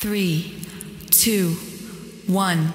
three, two, one.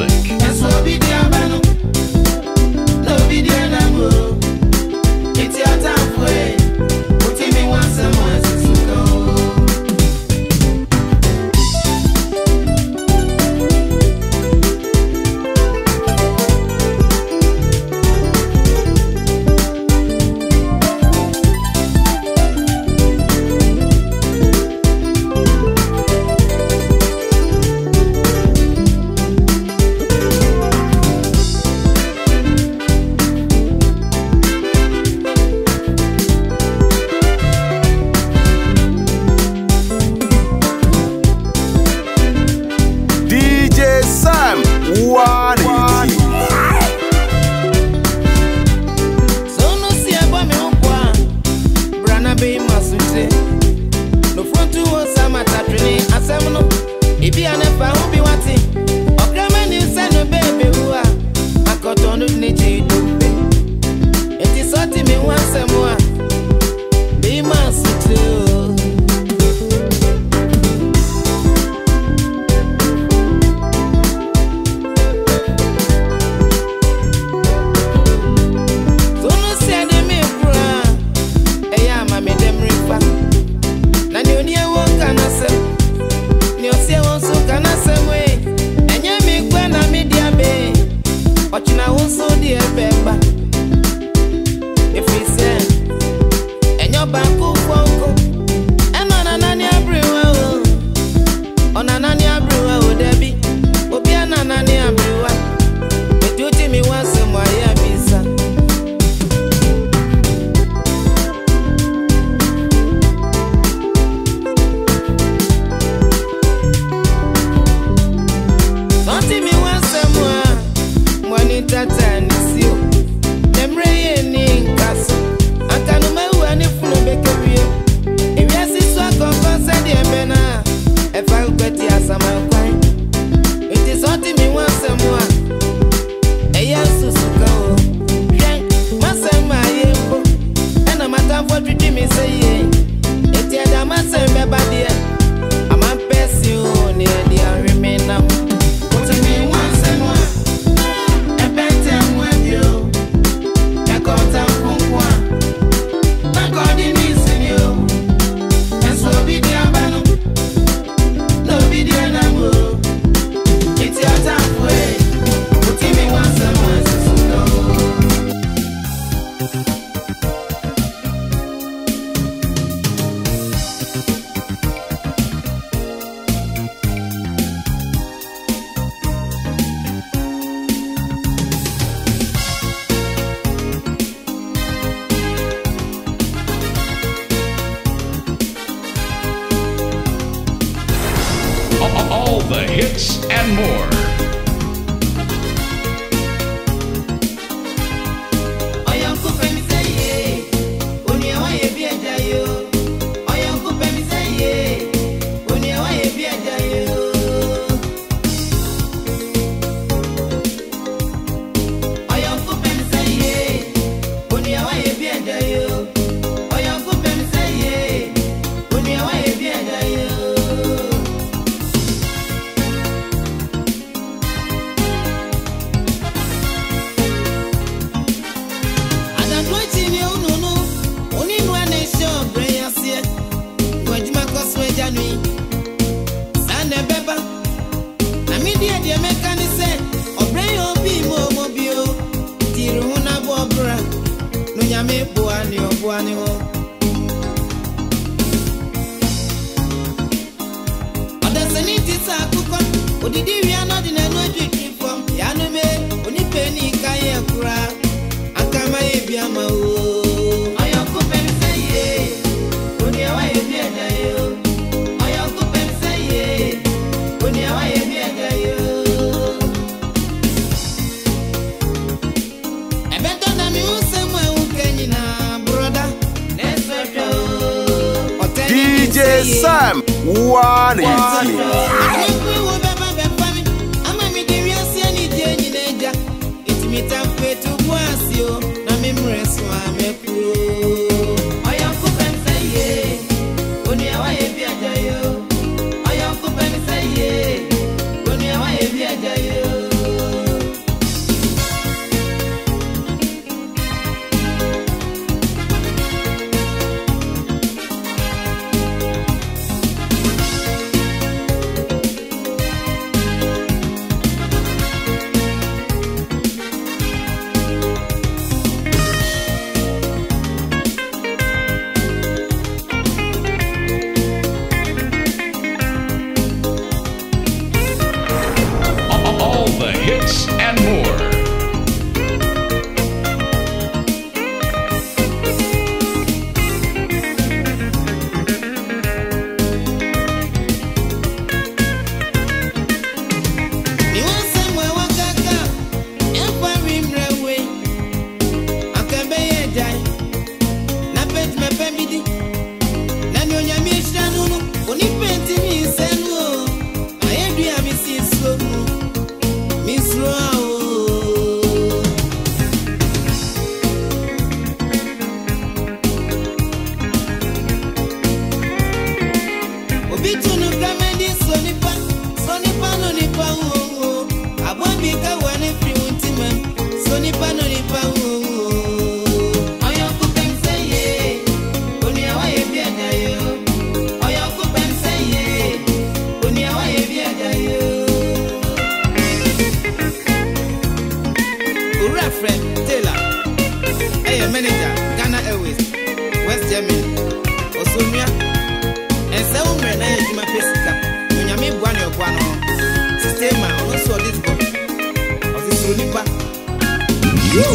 music.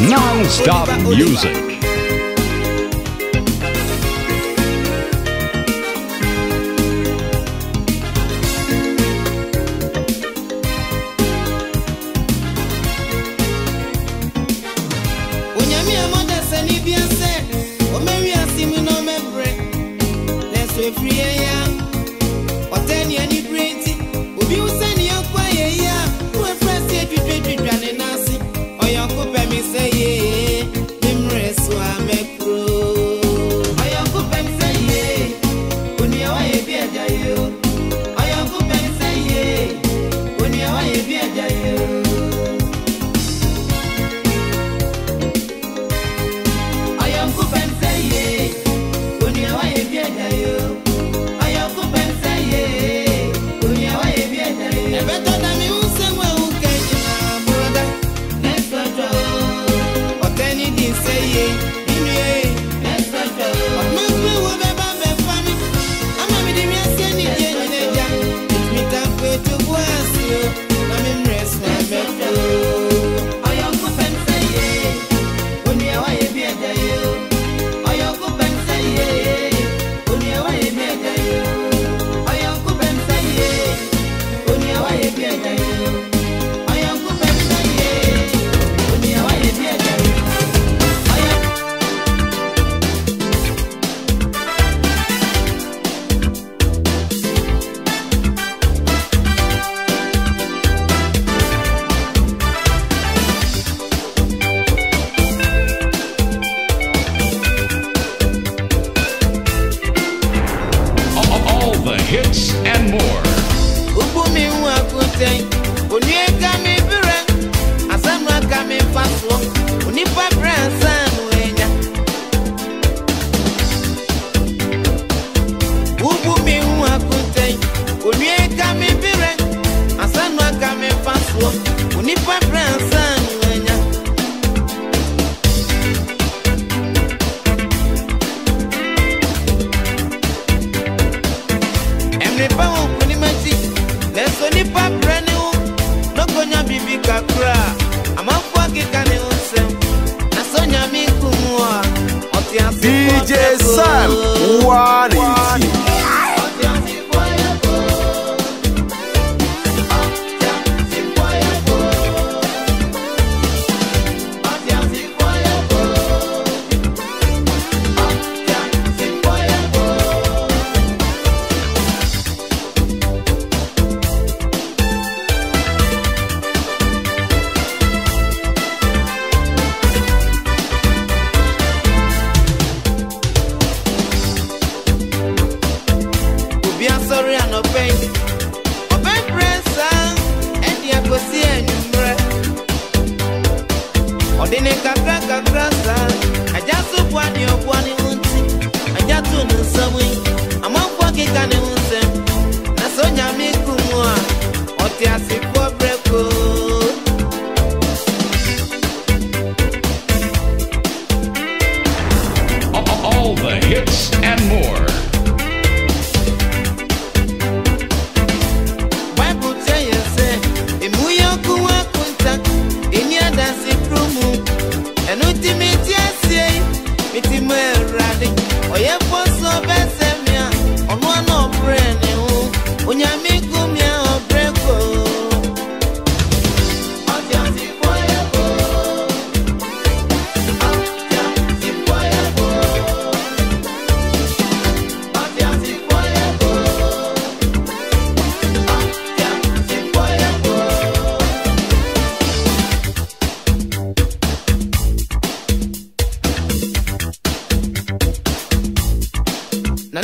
non-stop music.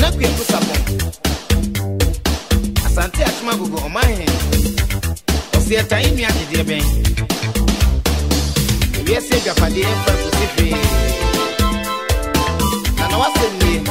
Na kwe mpo sapɔ asante atoma agogo ɔmahe ɔsi ɛtan nnua agyedeɛ bɛn ewiase adwapadeɛ mfa nkosi na na wasɛm nie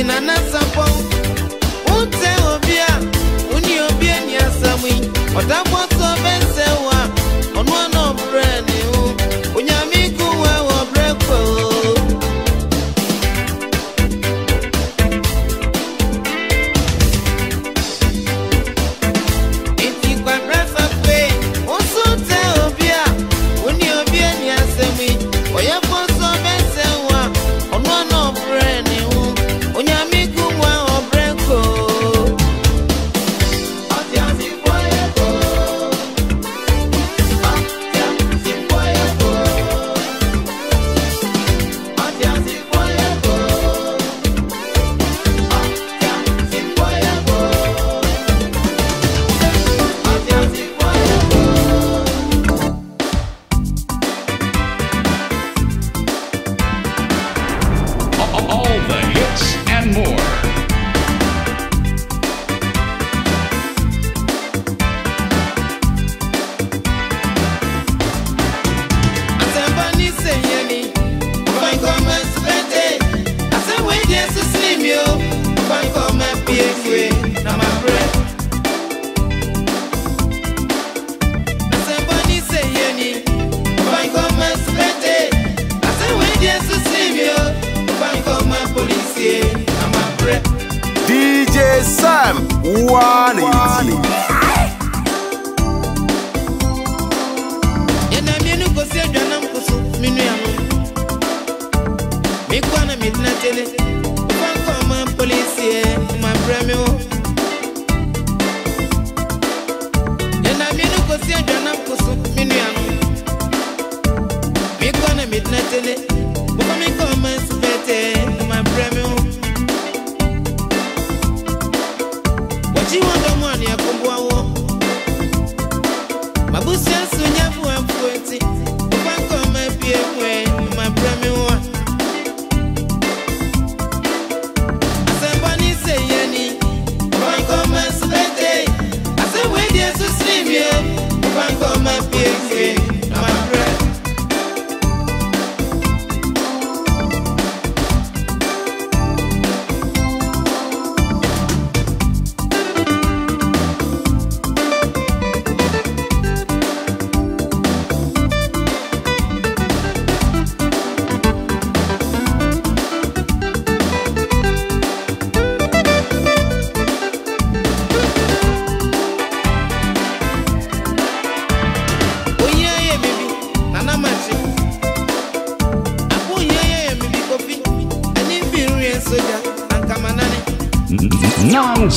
si na n'asapọ ute obi a unyi obi enyi asamị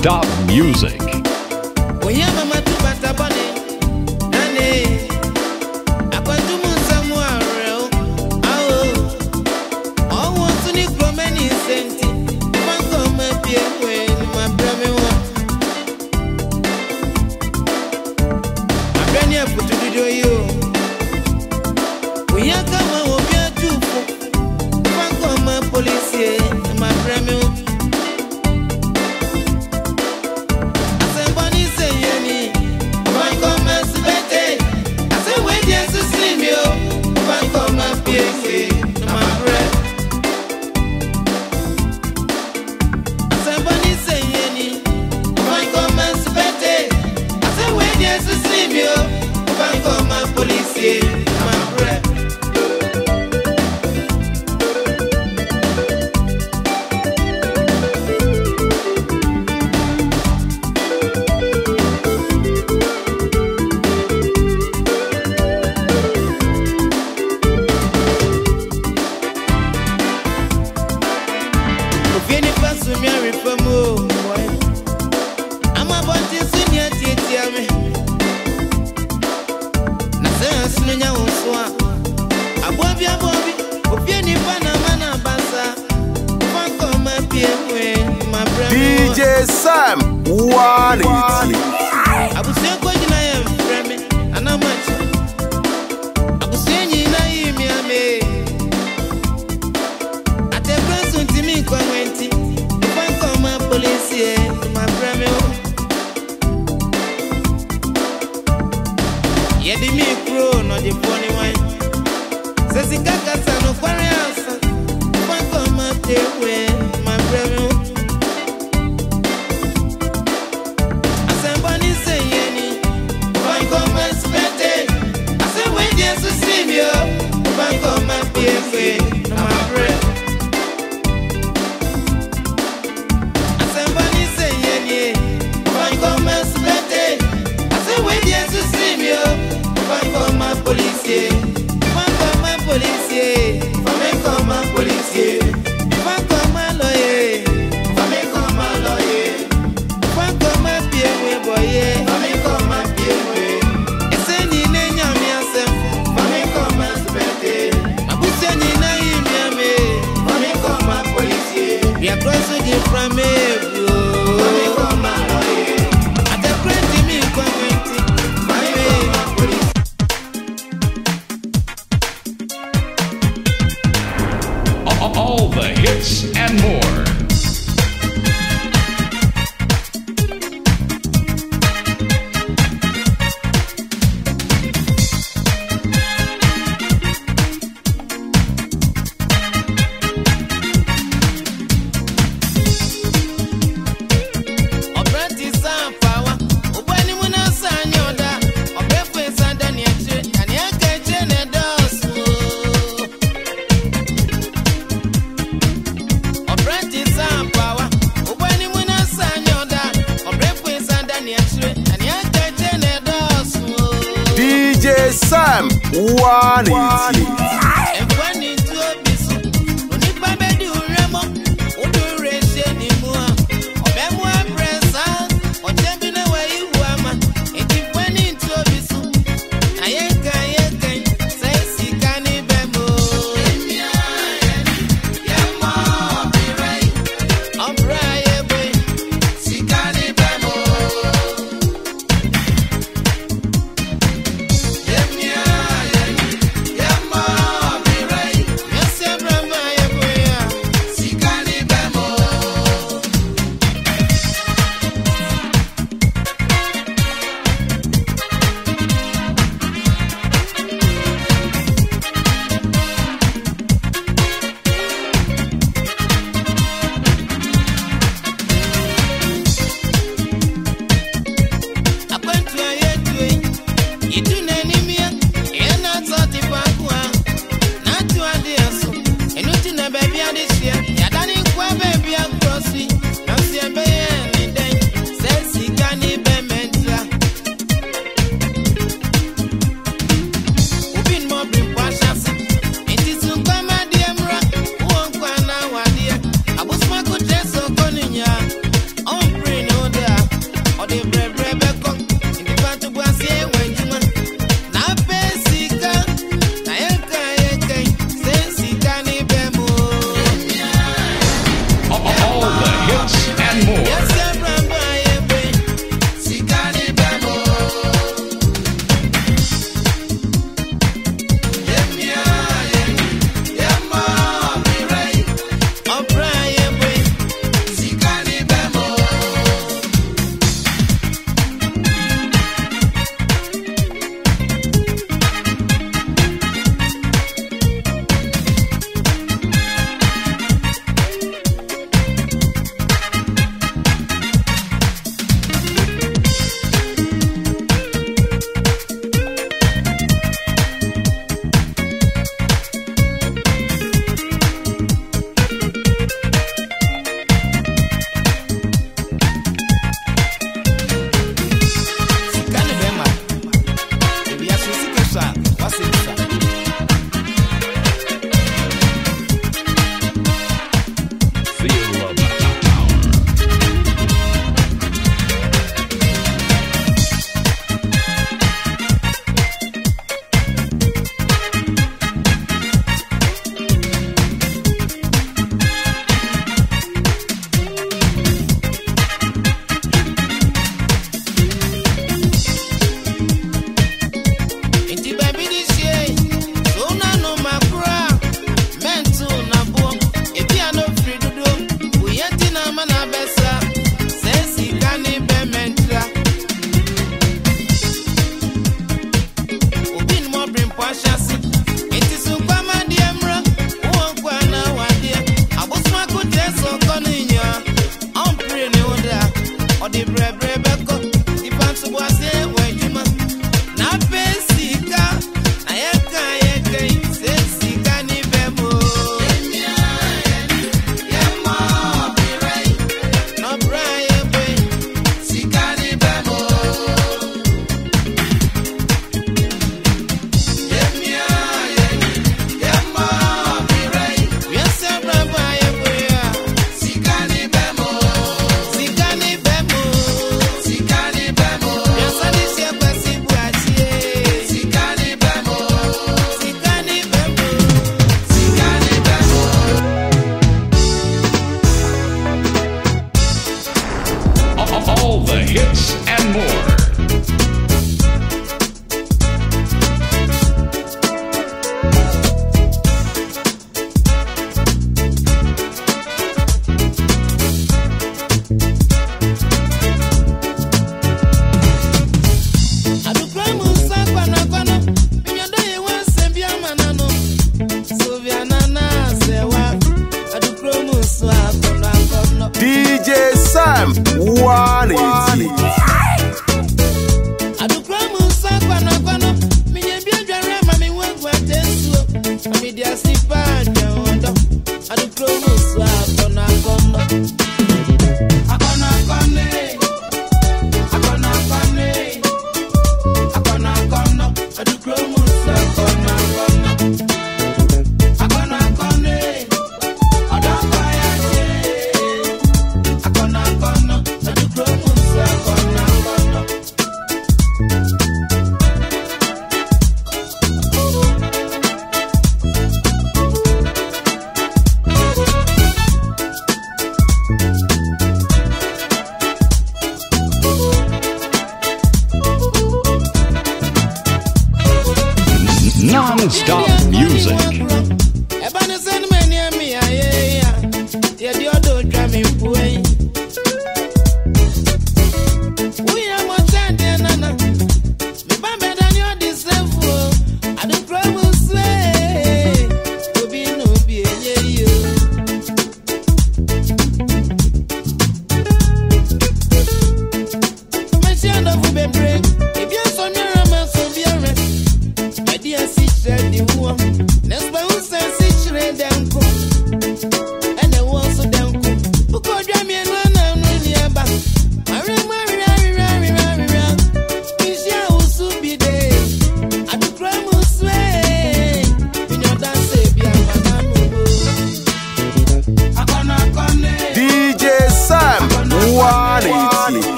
Stop Music. Sam. One. I was DJ Sam, one eighty.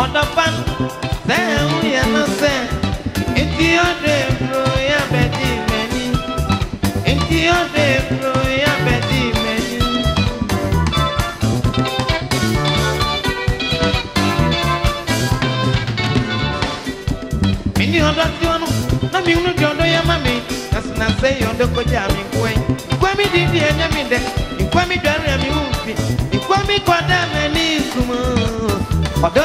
ọdọpan sẹ ẹhún yẹn lọ sẹ etí ọdọ èbúrò yà bẹ dì mẹni etí ọdọ èbúrò yà bẹ dì mẹni. mi ní ọdọ tí wọn náà mi ń lóde ọdọ yẹn má mi nasina sẹ ọdọ kọjá mi kú ẹ nkú mi dídí ẹ nyẹ mi dẹ nkú mi dọrọ ẹ mi wù fi nkú mi kọ dá mẹ ní ìsúmọ. All the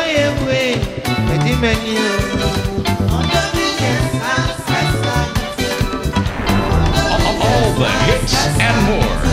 hits and more.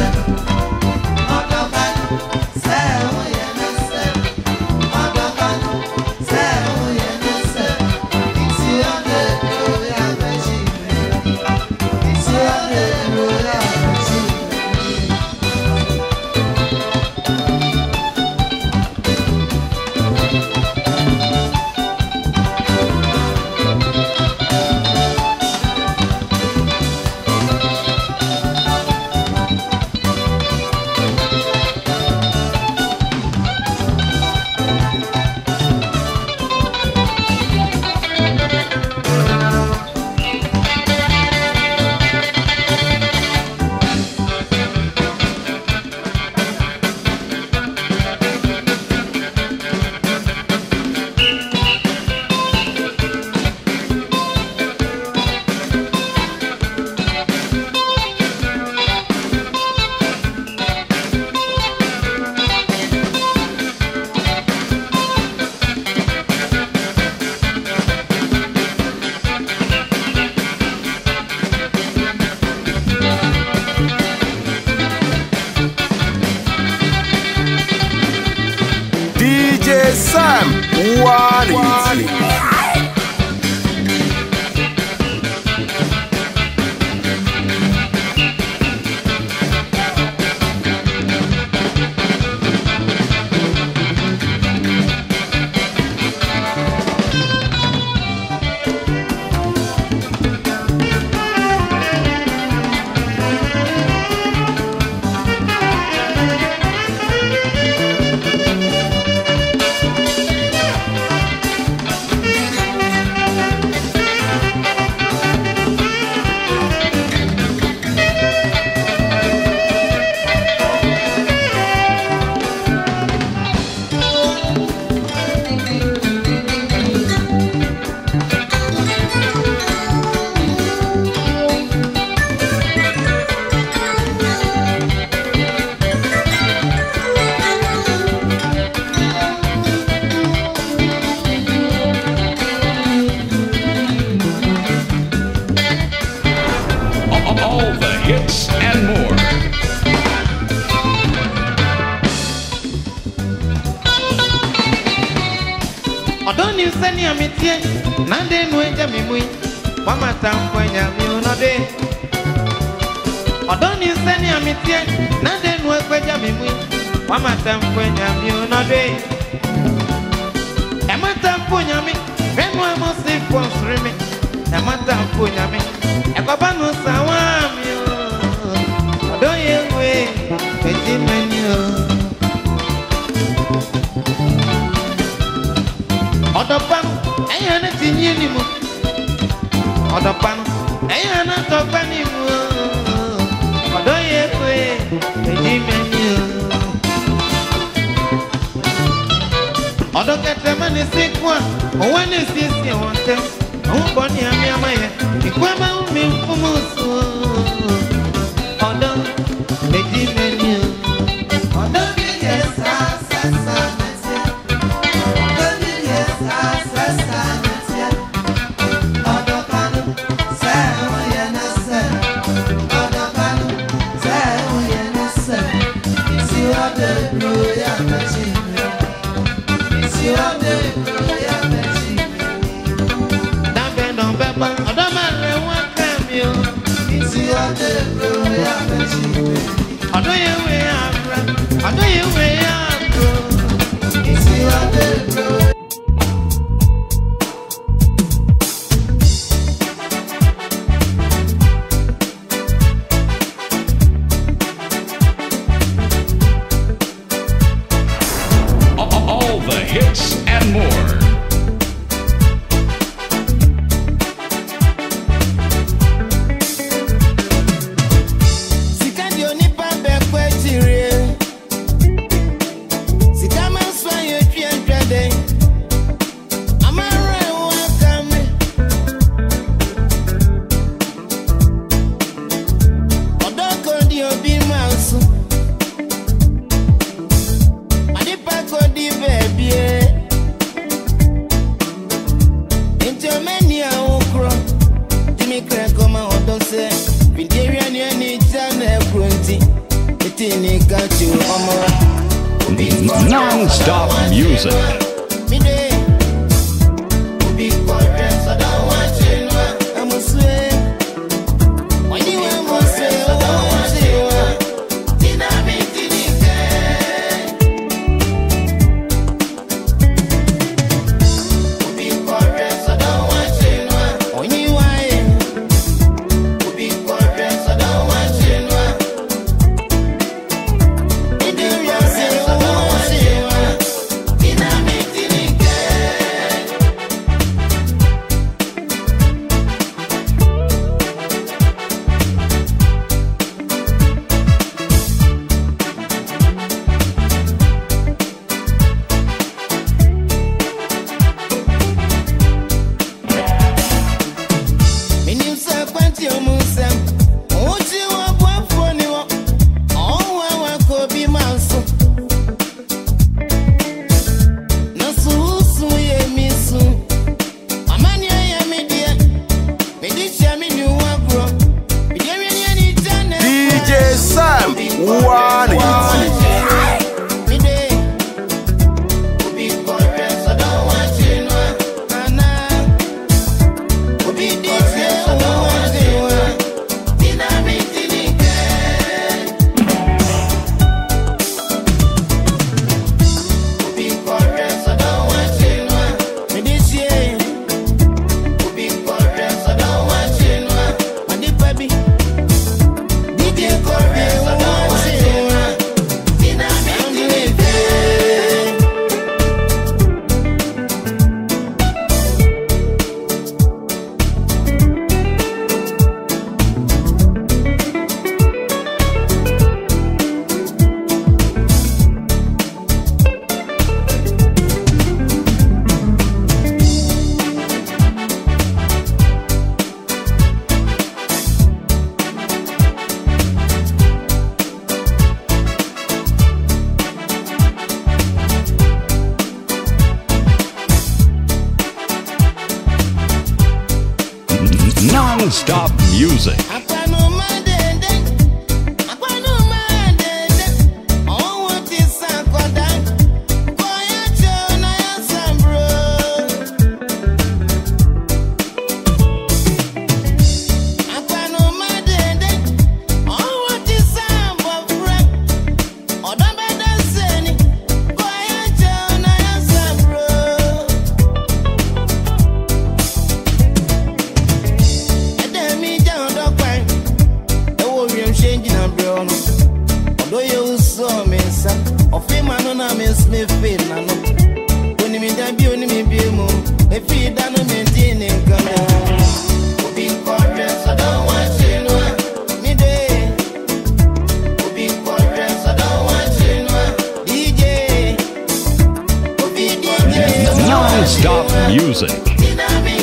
stop music.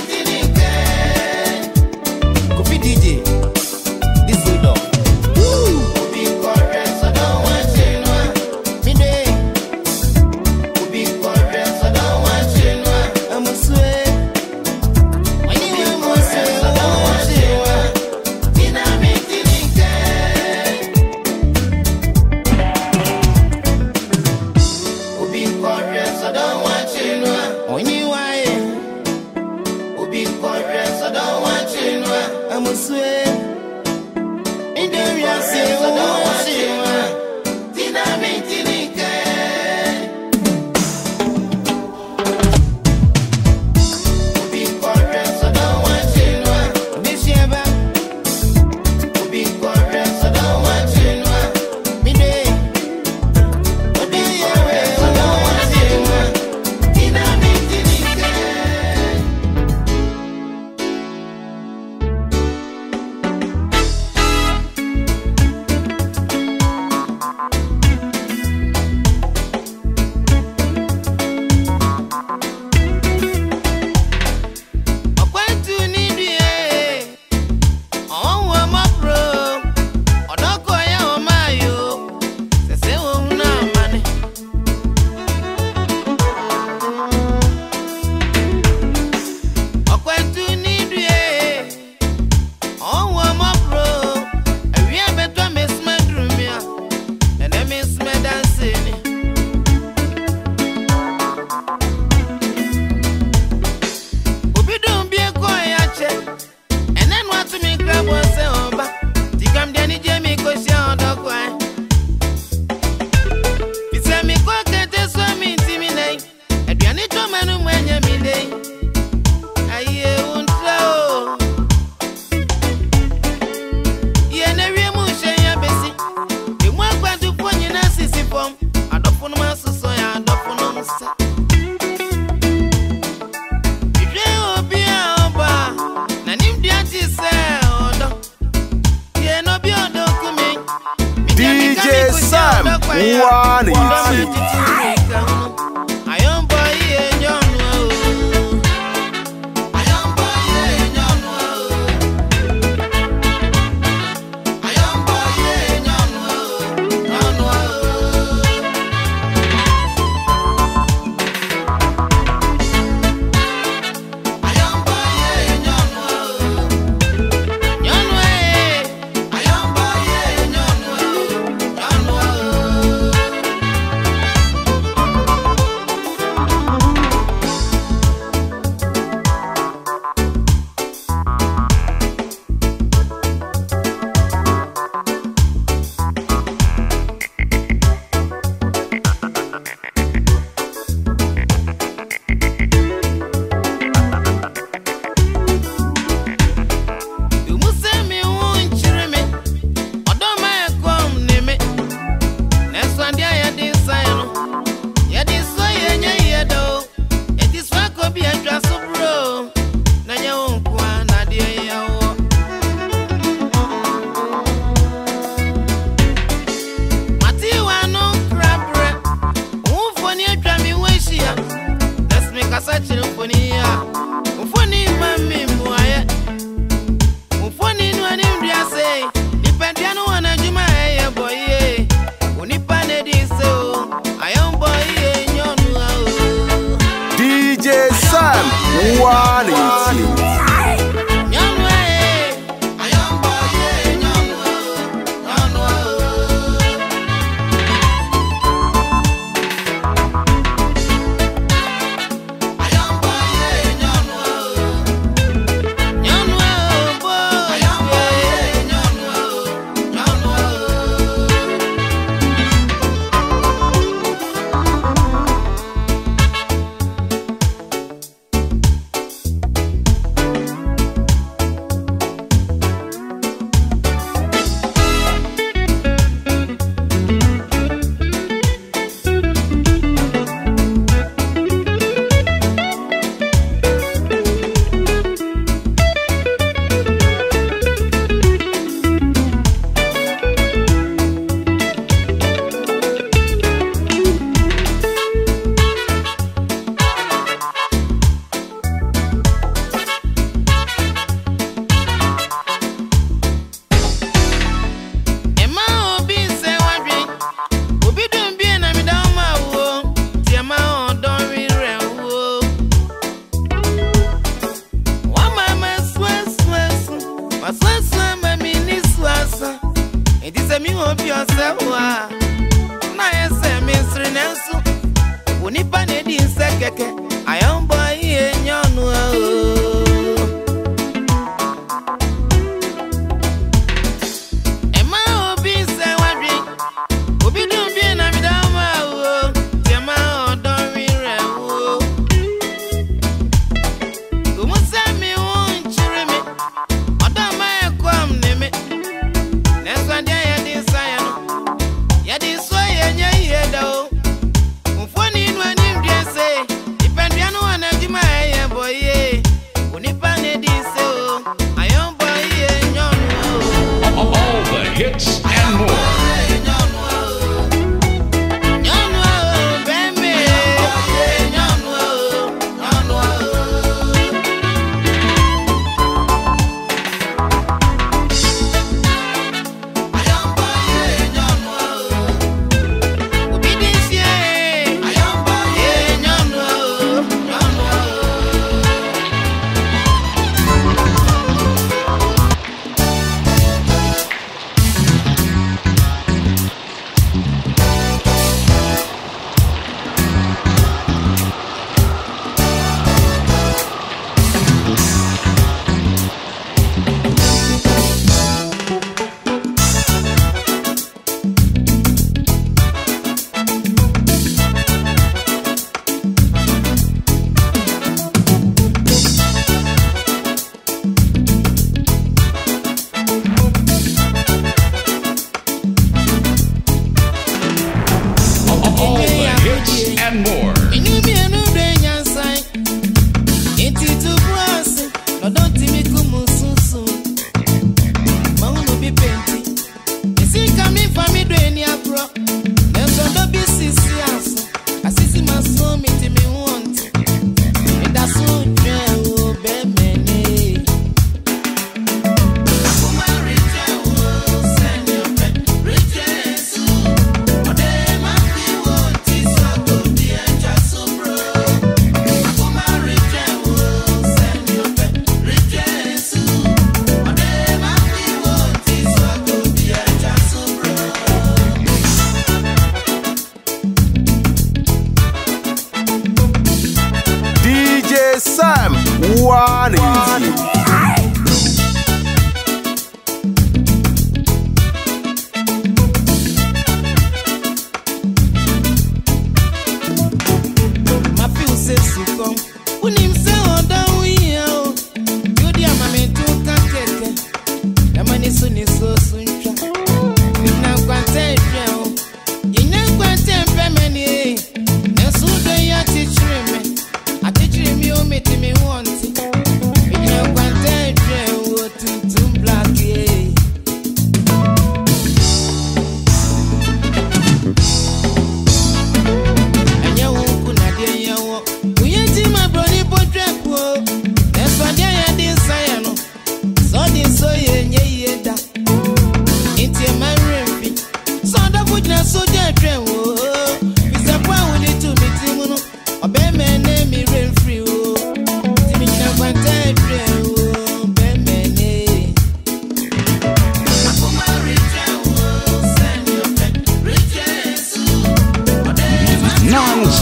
one, you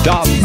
stop